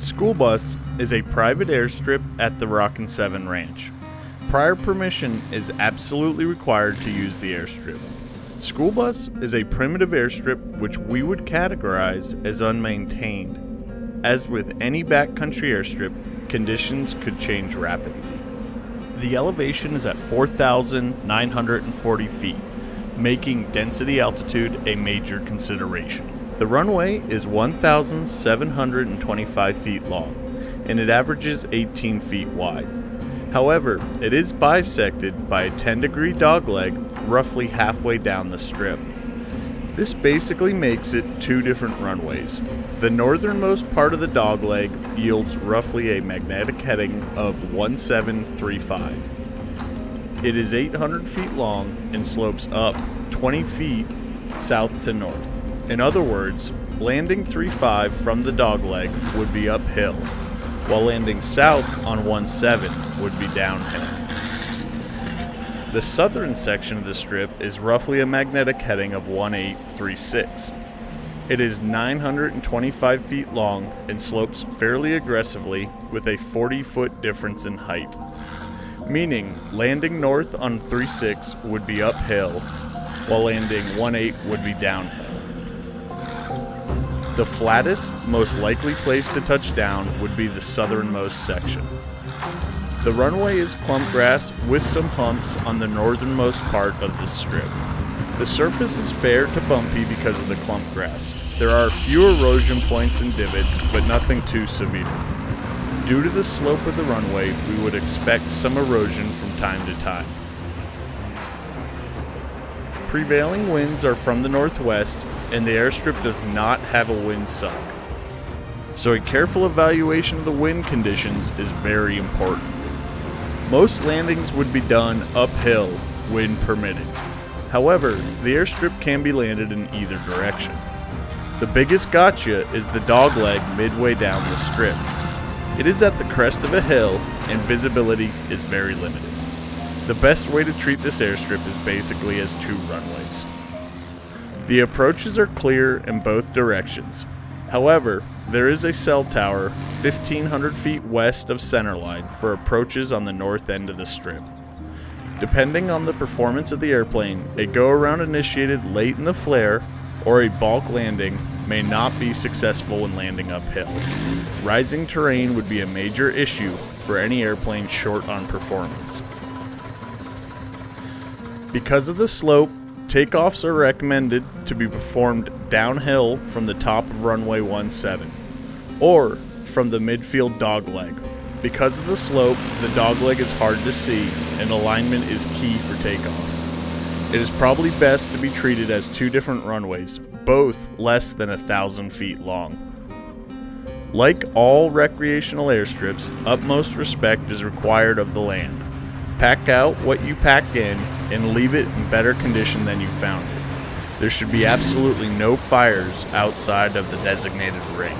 School Bus is a private airstrip at the Rockin' 7 Ranch. Prior permission is absolutely required to use the airstrip. School Bus is a primitive airstrip which we would categorize as unmaintained. As with any backcountry airstrip, conditions could change rapidly. The elevation is at 4,940 feet, making density altitude a major consideration. The runway is 1,725 feet long, and it averages 18 feet wide. However, it is bisected by a 10 degree dogleg roughly halfway down the strip. This basically makes it two different runways. The northernmost part of the dogleg yields roughly a magnetic heading of 1735. It is 800 feet long and slopes up 20 feet south to north. In other words, landing 3-5 from the dogleg would be uphill, while landing south on 1-7 would be downhill. The southern section of the strip is roughly a magnetic heading of 1836. It is 925 feet long and slopes fairly aggressively with a 40 foot difference in height. Meaning, landing north on 36 would be uphill, while landing 18 would be downhill. The flattest, most likely place to touch down would be the southernmost section. The runway is clump grass with some humps on the northernmost part of the strip. The surface is fair to bumpy because of the clump grass. There are a few erosion points and divots, but nothing too severe. Due to the slope of the runway, we would expect some erosion from time to time. Prevailing winds are from the northwest, and the airstrip does not have a windsock. So, a careful evaluation of the wind conditions is very important. Most landings would be done uphill, wind permitting. However, the airstrip can be landed in either direction. The biggest gotcha is the dogleg midway down the strip. It is at the crest of a hill, and visibility is very limited. The best way to treat this airstrip is basically as two runways. The approaches are clear in both directions. However, there is a cell tower 1,500 feet west of centerline for approaches on the north end of the strip. Depending on the performance of the airplane, a go around initiated late in the flare or a balk landing may not be successful when landing uphill. Rising terrain would be a major issue for any airplane short on performance. Because of the slope, takeoffs are recommended to be performed downhill from the top of runway 17 or from the midfield dogleg. Because of the slope, the dogleg is hard to see and alignment is key for takeoff. It is probably best to be treated as two different runways, both less than a thousand feet long. Like all recreational airstrips, utmost respect is required of the land. Pack out what you pack in and leave it in better condition than you found it. There should be absolutely no fires outside of the designated range.